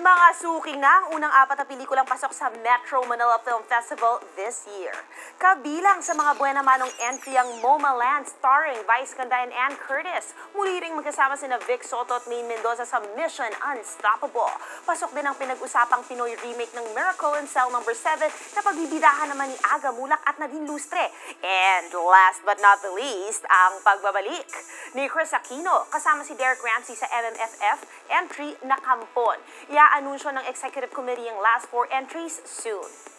Mga suki na ang unang apat na pelikulang pasok sa Metro Manila Film Festival this year. Kabilang sa mga buena manong entry ang MoMA Land starring Vice Ganda and Ann Curtis. Muli ring magkasama sina Vic Soto at Maine Mendoza sa Mission Unstoppable. Pasok din ang pinag-usapang Pinoy remake ng Miracle in Cell No. 7 na pagbibidahan naman ni Aga Mulak at Nadine Lustre. And last but not the least, ang pagbabalik ni Chris Aquino kasama si Derek Ramsey sa MMFF entry na Kampon. Iaanunsyo ng Executive Committee ang last four entries soon.